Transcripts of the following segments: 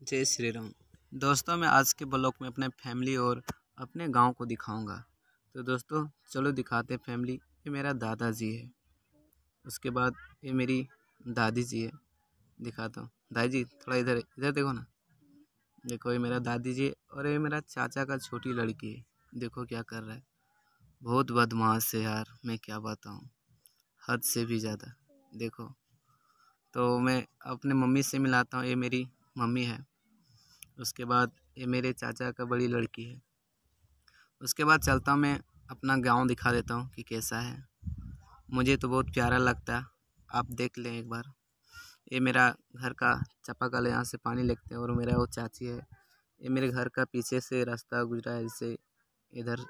जय श्री राम दोस्तों, मैं आज के ब्लॉग में अपने फैमिली और अपने गाँव को दिखाऊँगा। तो दोस्तों, चलो दिखाते फैमिली। ये मेरा दादाजी है। उसके बाद ये मेरी दादी जी है। दिखाता हूँ। दादी जी थोड़ा इधर इधर देखो ना। देखो, ये मेरा दादी जी और ये मेरा चाचा का छोटी लड़की है। देखो क्या कर रहा है। बहुत बदमाश है यार, मैं क्या बताऊँ। हद से भी ज़्यादा। देखो तो मैं अपने मम्मी से मिलाता हूँ। ये मेरी मम्मी है। उसके बाद ये मेरे चाचा का बड़ी लड़की है। उसके बाद चलता हूँ मैं, अपना गाँव दिखा देता हूँ कि कैसा है। मुझे तो बहुत प्यारा लगता है। आप देख लें एक बार। ये मेरा घर का चापाकल यहाँ से पानी लेते हैं और मेरा वो चाची है। ये मेरे घर का पीछे से रास्ता गुजरा है, जैसे इधर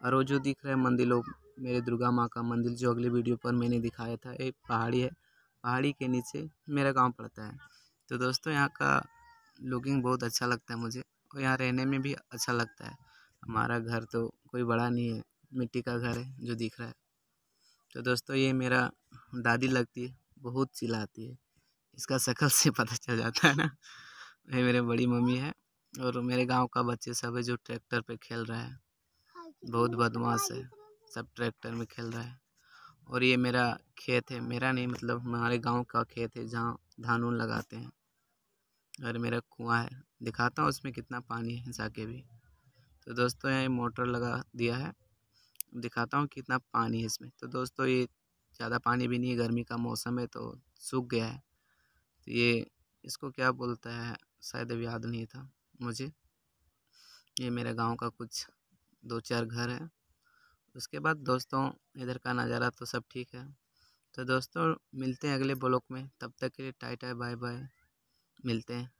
और वो जो दिख रहा है मंदिर लोग। मेरे दुर्गा माँ का मंदिर, जो अगले वीडियो पर मैंने दिखाया था। एक पहाड़ी है। पहाड़ी के नीचे मेरा गाँव पड़ता है। तो दोस्तों, यहाँ का लुकिंग बहुत अच्छा लगता है मुझे और यहाँ रहने में भी अच्छा लगता है। हमारा घर तो कोई बड़ा नहीं है, मिट्टी का घर है जो दिख रहा है। तो दोस्तों ये मेरा दादी लगती है, बहुत चिल्लाती है। इसका शक्ल से पता चल जाता है ना। ये मेरे बड़ी मम्मी है और मेरे गाँव का बच्चे सब है जो ट्रैक्टर पे खेल रहा है। बहुत बदमाश है, सब ट्रैक्टर में खेल रहा है। और ये मेरा खेत है, मेरा नहीं मतलब हमारे गाँव का खेत है जहाँ धान उन लगाते हैं। और मेरा कुआँ है। दिखाता हूँ उसमें कितना पानी है जाके भी। तो दोस्तों यहाँ मोटर लगा दिया है। दिखाता हूँ कितना पानी है इसमें। तो दोस्तों ये ज़्यादा पानी भी नहीं है, गर्मी का मौसम है तो सूख गया है। तो ये इसको क्या बोलता है, शायद अभी याद नहीं था मुझे। ये मेरे गाँव का कुछ दो चार घर है। उसके बाद दोस्तों इधर का नज़ारा तो सब ठीक है। तो दोस्तों मिलते हैं अगले ब्लॉक में। तब तक के लिए टाटा बाय बाय। मिलते हैं।